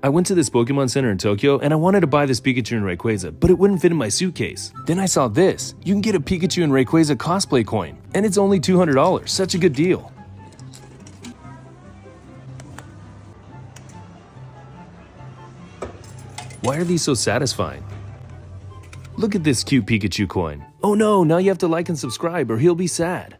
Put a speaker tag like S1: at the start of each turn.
S1: I went to this Pokemon Center in Tokyo and I wanted to buy this Pikachu and Rayquaza, but it wouldn't fit in my suitcase. Then I saw this. You can get a Pikachu and Rayquaza cosplay coin, and it's only $200. Such a good deal. Why are these so satisfying? Look at this cute Pikachu coin. Oh no, now you have to like and subscribe or he'll be sad.